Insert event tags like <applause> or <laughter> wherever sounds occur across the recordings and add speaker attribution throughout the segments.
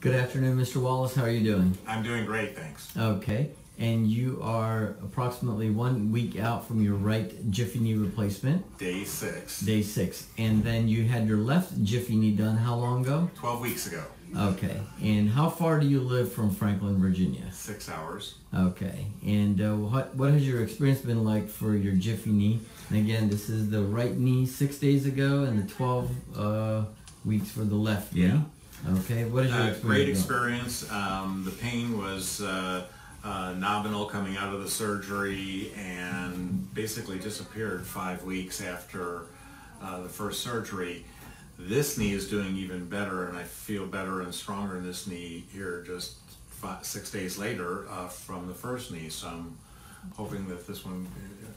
Speaker 1: Good afternoon, Mr. Wallace. How are you doing?
Speaker 2: I'm doing great, thanks.
Speaker 1: Okay. And you are approximately one week out from your right Jiffy knee replacement,
Speaker 2: Day six.
Speaker 1: day six. And then you had your left Jiffy knee done how long ago?
Speaker 2: 12 weeks ago.
Speaker 1: Okay. And how far do you live from Franklin, Virginia?
Speaker 2: Six hours.
Speaker 1: Okay. And uh, what what has your experience been like for your Jiffy knee? And again, this is the right knee six days ago, and the 12 uh, weeks for the left knee.
Speaker 2: Yeah.
Speaker 1: Okay. What is your
Speaker 2: Uh,
Speaker 1: experience?
Speaker 2: great experience. Um, the pain was uh, uh, nominal coming out of the surgery and basically disappeared five weeks after uh, the first surgery. This knee is doing even better, and I feel better and stronger in this knee here just five, six days later uh, from the first knee. So I'm hoping that this one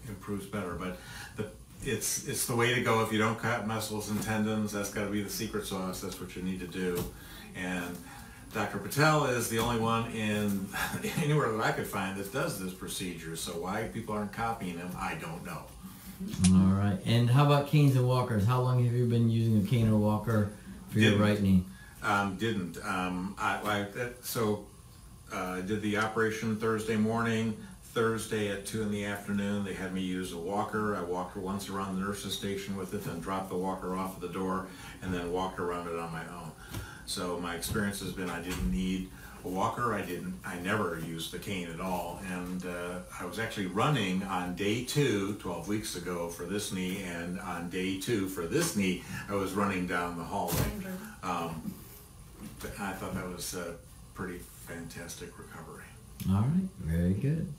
Speaker 2: improves better. But the, it's it's the way to go. If you don't cut muscles and tendons, that's got to be the secret sauce. That's what you need to do. And Dr. Patel is the only one in <laughs> anywhere that I could find that does this procedure. So why people aren't copying him, I don't know.
Speaker 1: All right. And how about canes and walkers? How long have you been using a cane or walker for your
Speaker 2: Didn't.
Speaker 1: right knee?
Speaker 2: Um, didn't. Um, I, I that, so uh, I did the operation Thursday morning. Thursday at two in the afternoon, they had me use a walker. I walked once around the nurse's station with it, then dropped the walker off at the door, and then walked around it on my own. So my experience has been I didn't need a walker. I didn't. I never used the cane at all, and uh, I was actually running on day two, 12 weeks ago, for this knee, and on day two for this knee, I was running down the hallway. Um, I thought that was a pretty fantastic recovery.
Speaker 1: All right. Very good.